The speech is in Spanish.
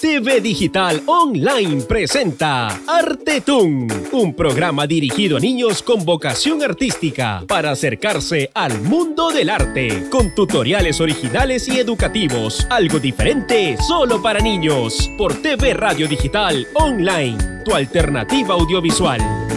TV Digital Online presenta Artetun, un programa dirigido a niños con vocación artística para acercarse al mundo del arte, con tutoriales originales y educativos, algo diferente solo para niños, por TV Radio Digital Online, tu alternativa audiovisual.